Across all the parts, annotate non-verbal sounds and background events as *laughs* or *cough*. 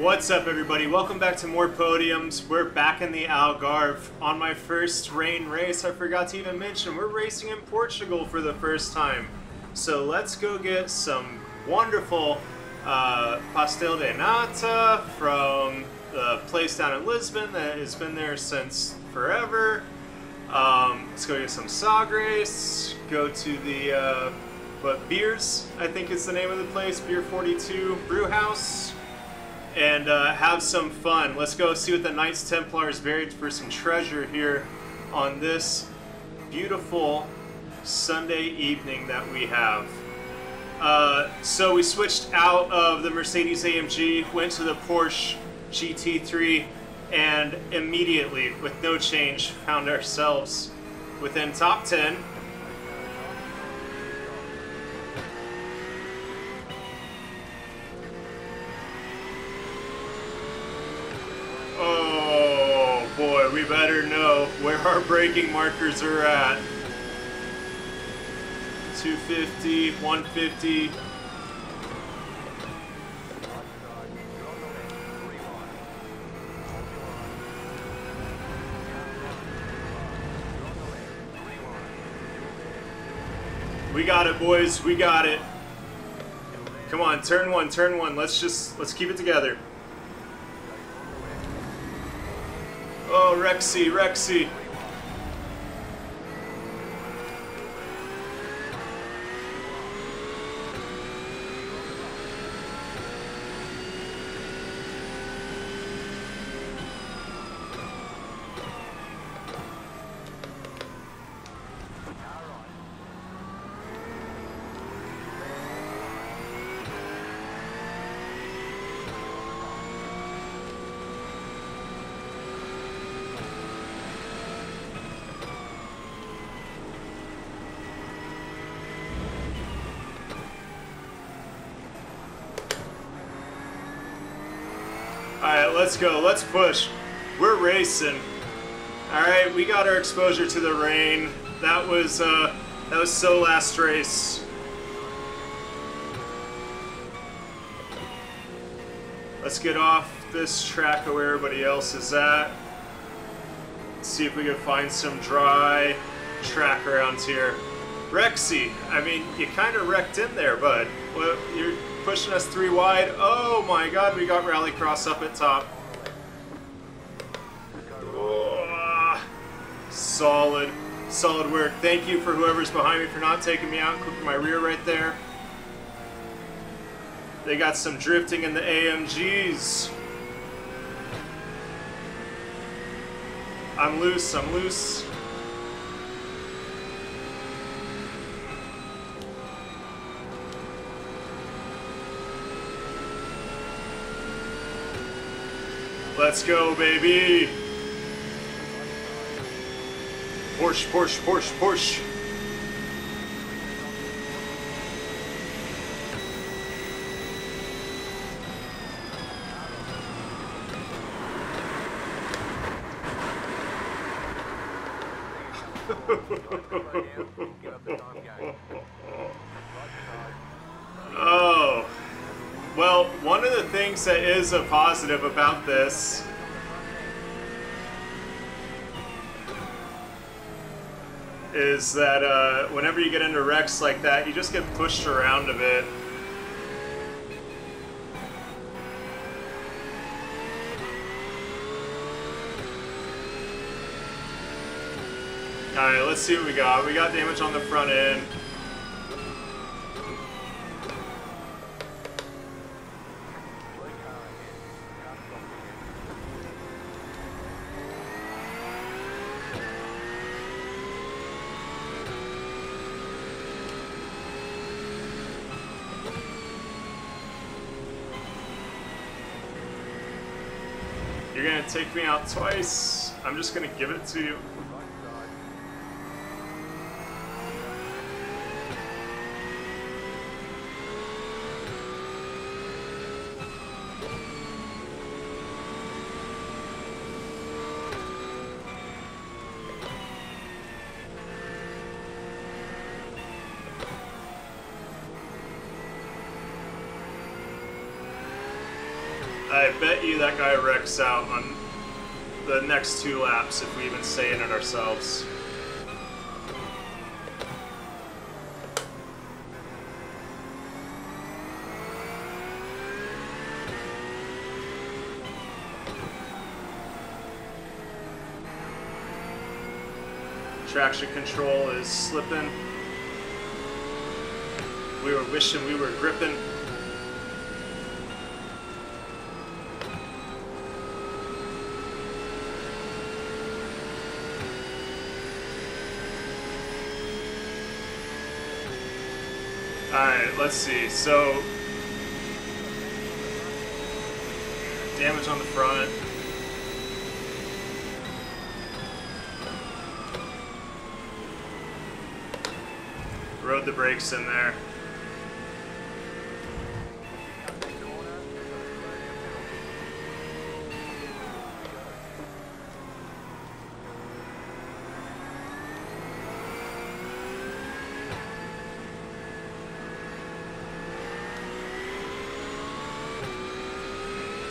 What's up, everybody? Welcome back to more podiums. We're back in the Algarve. On my first rain race, I forgot to even mention, we're racing in Portugal for the first time. So let's go get some wonderful uh, pastel de nata from the place down in Lisbon that has been there since forever. Um, let's go get some Sagres, go to the, uh, what, Beers, I think is the name of the place, Beer 42 Brew House and uh, have some fun. Let's go see what the Knights Templars buried for some treasure here on this beautiful Sunday evening that we have. Uh, so we switched out of the Mercedes AMG, went to the Porsche GT3, and immediately, with no change, found ourselves within top 10 Oh boy, we better know where our braking markers are at. 250, 150. We got it, boys. We got it. Come on, turn one, turn one. Let's just, let's keep it together. Oh, Rexy, Rexy. Alright, let's go. Let's push. We're racing. Alright, we got our exposure to the rain. That was, uh, that was so last race. Let's get off this track of where everybody else is at. see if we can find some dry track around here. Rexy, I mean, you kind of wrecked in there, bud. Well, you're pushing us three wide. Oh my god, we got Rallycross up at top. Oh, solid, solid work. Thank you for whoever's behind me for not taking me out and clipping my rear right there. They got some drifting in the AMGs. I'm loose, I'm loose. Let's go, baby! Porsche, Porsche, Porsche, Porsche. oh. Well, one of the things that is a positive about this is that uh, whenever you get into wrecks like that, you just get pushed around a bit. Alright, let's see what we got. We got damage on the front end. Take me out twice. I'm just gonna give it to I bet you that guy wrecks out on the next two laps if we even stay in it ourselves. Traction control is slipping. We were wishing we were gripping. Alright, let's see. So, damage on the front. Rode the brakes in there.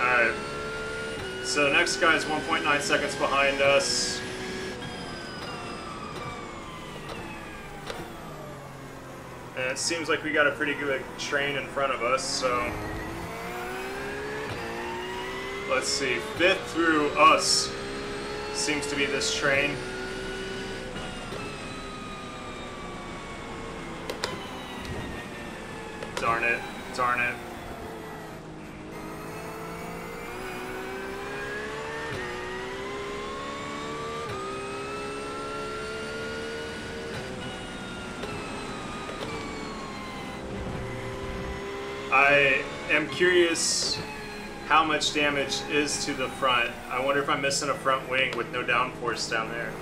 Alright. So next guy is 1.9 seconds behind us. And it seems like we got a pretty good train in front of us, so... Let's see, fifth through us seems to be this train. Darn it, darn it. I am curious how much damage is to the front. I wonder if I'm missing a front wing with no downforce down there.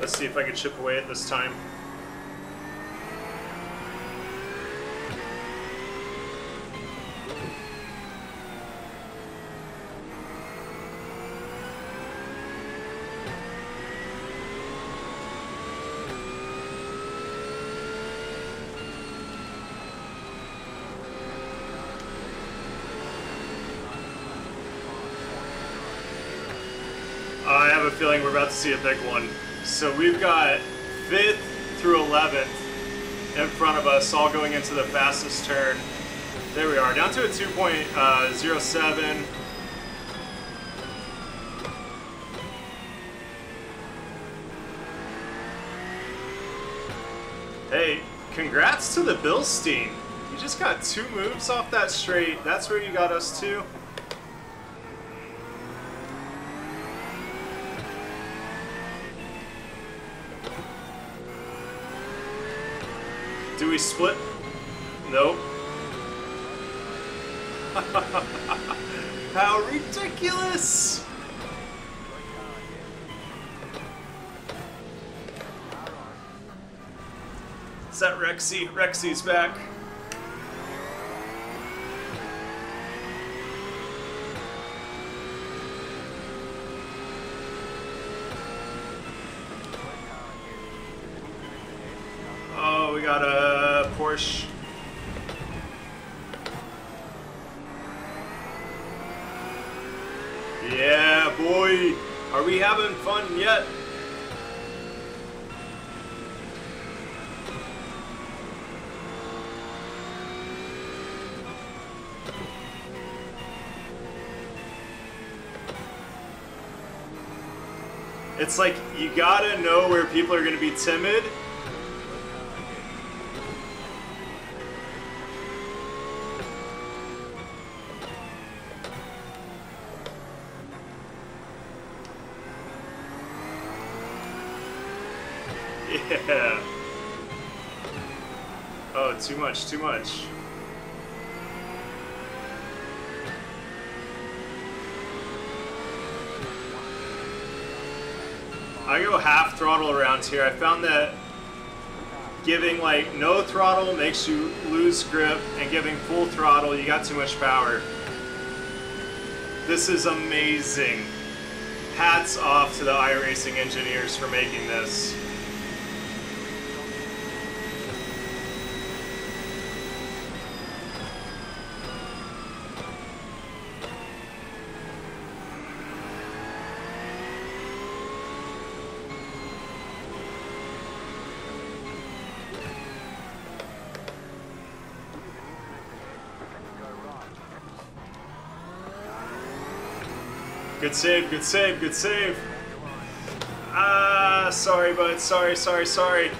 Let's see if I can chip away at this time. I have a feeling we're about to see a big one. So we've got 5th through 11th in front of us, all going into the fastest turn. There we are, down to a 2.07. Uh, hey, congrats to the Bilstein. You just got two moves off that straight. That's where you got us to. Do we split? Nope. *laughs* How ridiculous! Is that Rexy? Rexy's back. Oh, we got Porsche. Yeah, boy. Are we having fun yet? It's like you gotta know where people are gonna be timid Yeah. Oh, too much, too much. I go half throttle around here. I found that giving like no throttle makes you lose grip and giving full throttle you got too much power. This is amazing. hats off to the iRacing engineers for making this. Good save, good save, good save. Ah, sorry, bud. Sorry, sorry, sorry.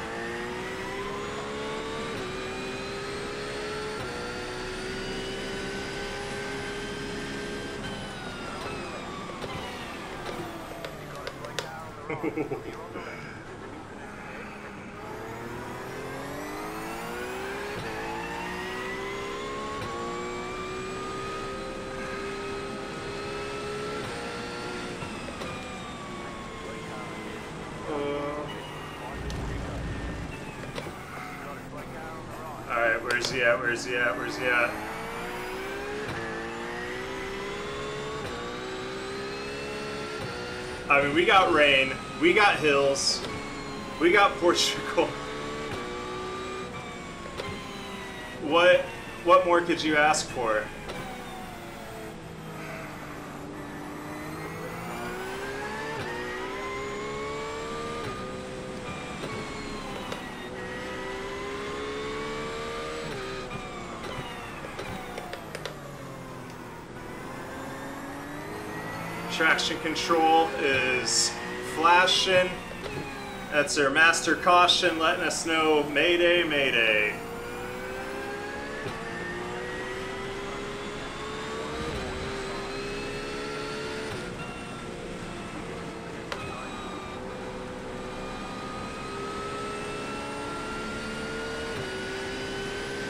*laughs* Alright, where's he at? Where's he at? I mean, we got rain, we got hills, we got Portugal. *laughs* What, what more could you ask for? Control is flashing. That's our master caution letting us know Mayday, Mayday.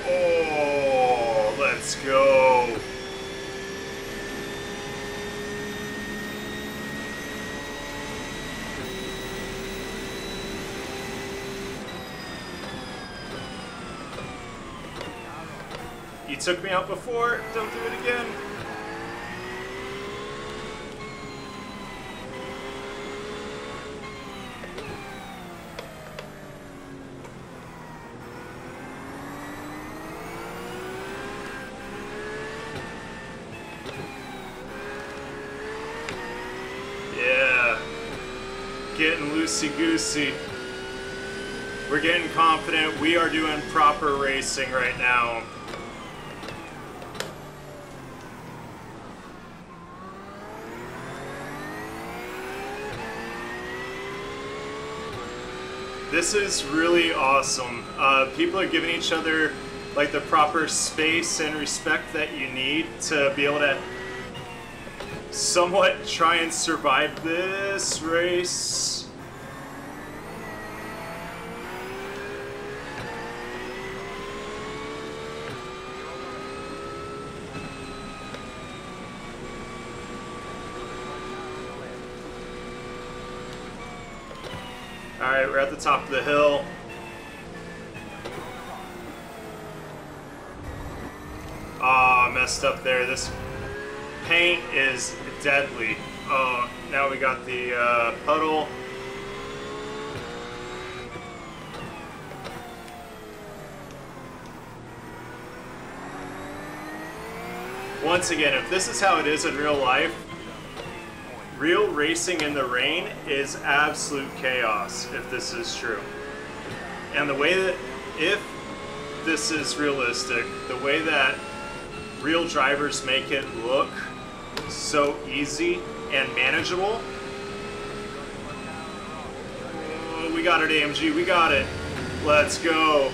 Oh, let's go. You took me out before, don't do it again. Yeah. Getting loosey-goosey. We're getting confident. We are doing proper racing right now. This is really awesome. Uh, people are giving each other like the proper space and respect that you need to be able to somewhat try and survive this race. Alright, we're at the top of the hill. Ah, messed up there. This paint is deadly. Oh, now we got the uh, puddle. Once again, if this is how it is in real life, real racing in the rain is absolute chaos if this is true. And the way that, if this is realistic, the way that real drivers make it look so easy and manageable. Oh, we got it, AMG, we got it. Let's go.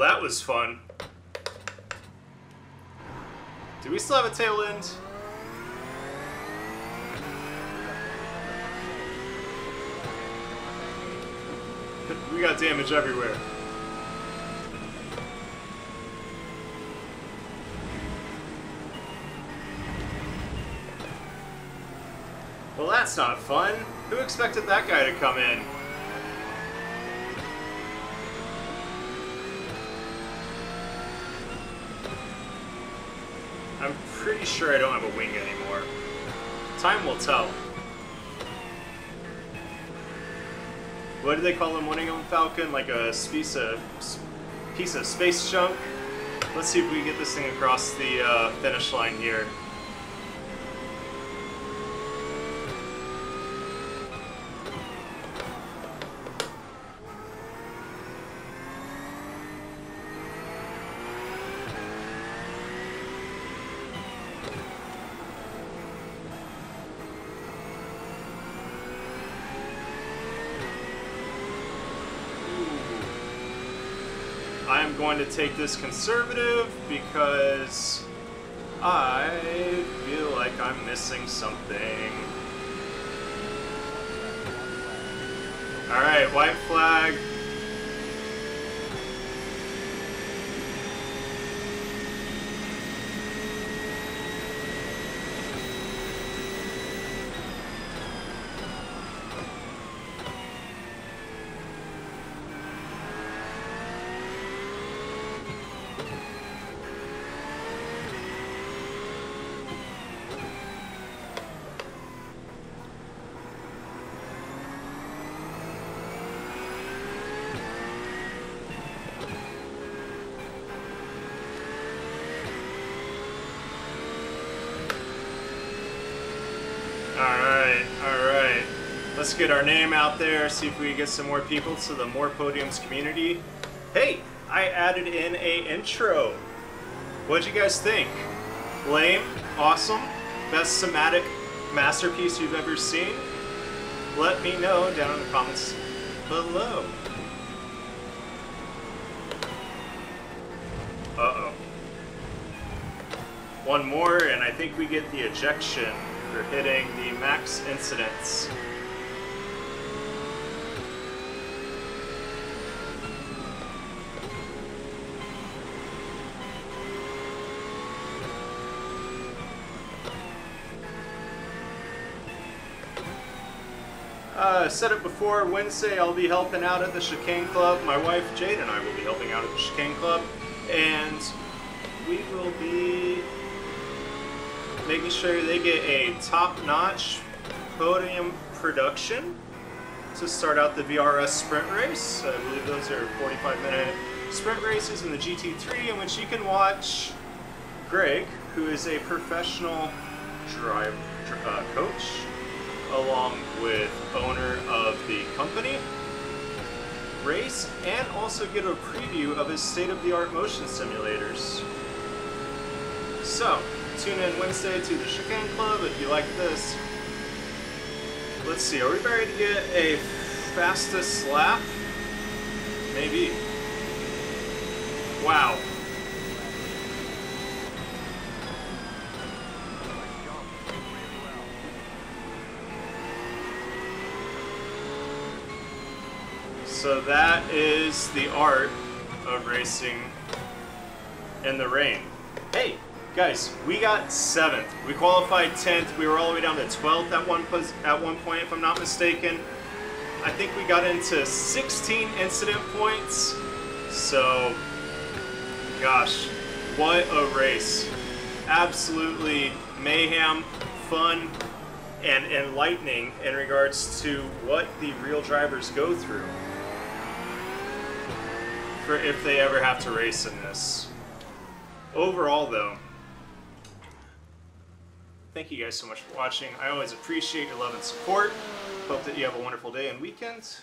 That was fun. Do we still have a tail end? we got damage everywhere. Well, that's not fun. Who expected that guy to come in? I'm pretty sure I don't have a wing anymore. Time will tell. What do they call him winning on Falcon? Like a piece of, piece of space junk? Let's see if we can get this thing across the uh, finish line here. I'm going to take this conservative because I feel like I'm missing something. Alright, white flag. Alright, alright. Let's get our name out there, see if we can get some more people to the More Podiums community. Hey, I added in a intro. What'd you guys think? Lame? Awesome? Best somatic masterpiece you've ever seen? Let me know down in the comments below. Uh-oh. One more, and I think we get the ejection for hitting the max incidents. Uh, said it before, Wednesday I'll be helping out at the Chicane Club. My wife Jade and I will be helping out at the Chicane Club. And we will be making sure they get a top-notch podium production to start out the VRS sprint race. I believe those are 45-minute sprint races in the GT3 in which you can watch Greg, who is a professional drive uh, coach, along with owner of the company, race, and also get a preview of his state-of-the-art motion simulators. So, tune in Wednesday to the Chicane Club if you like this. Let's see, are we ready to get a fastest lap? Maybe. Wow. So that is the art of racing in the rain. Hey, guys, we got seventh. We qualified tenth. We were all the way down to twelfth at one at one point, if I'm not mistaken. I think we got into 16 incident points. So, gosh, what a race! Absolutely mayhem, fun, and enlightening in regards to what the real drivers go through for if they ever have to race in this. Overall, though, thank you guys so much for watching. I always appreciate your love and support. Hope that you have a wonderful day and weekend,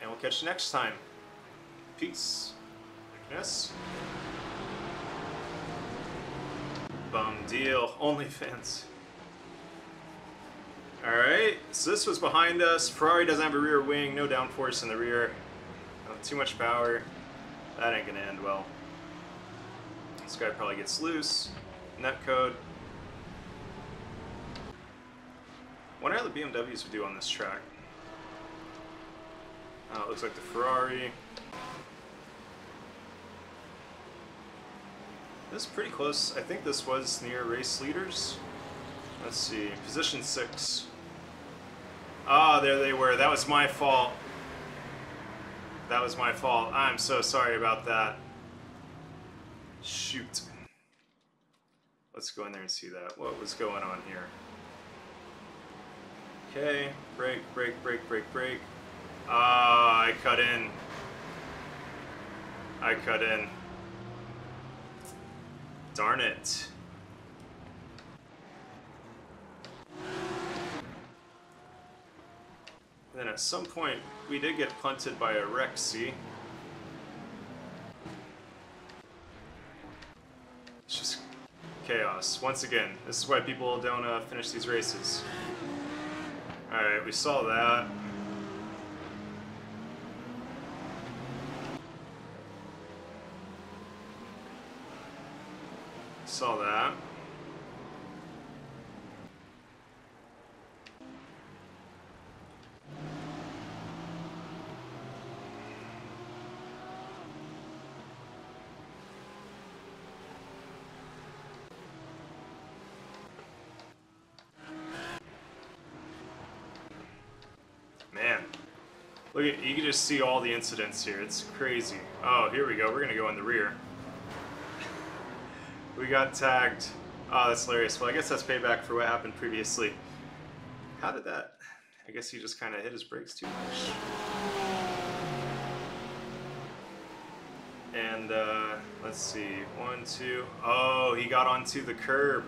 and we'll catch you next time. Peace. Yes. Bum deal. *laughs* OnlyFans. Alright, so this was behind us. Ferrari doesn't have a rear wing, no downforce in the rear. Not too much power. That ain't gonna end well. This guy probably gets loose. Net code. Wonder how the BMWs would do on this track. Oh, it looks like the Ferrari. This is pretty close. I think this was near race leaders. Let's see. Position six. Ah, there they were. That was my fault. That was my fault. I'm so sorry about that. Shoot. Let's go in there and see that. What was going on here? Okay, brake, brake, brake, brake, brake. Ah, I cut in. I cut in. Darn it. And then at some point, we did get punted by a Rexy. It's just chaos. Once again, this is why people don't uh, finish these races. Alright, we saw that. Saw that. Look at you can just see all the incidents here. It's crazy. Oh, here we go. We're gonna go in the rear. *laughs* We got tagged. Oh, that's hilarious. Well, I guess that's payback for what happened previously. How did that? I guess he just kind of hit his brakes too much. And uh, let's see, one, two. Oh, he got onto the curb.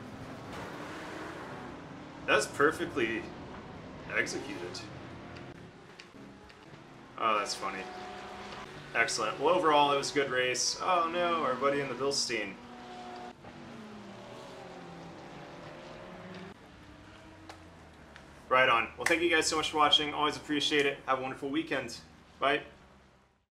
That's perfectly executed. Oh, that's funny. Excellent. Well, overall, it was a good race. Oh no, our buddy in the Bilstein. Right on. Well, thank you guys so much for watching. Always appreciate it. Have a wonderful weekend. Bye.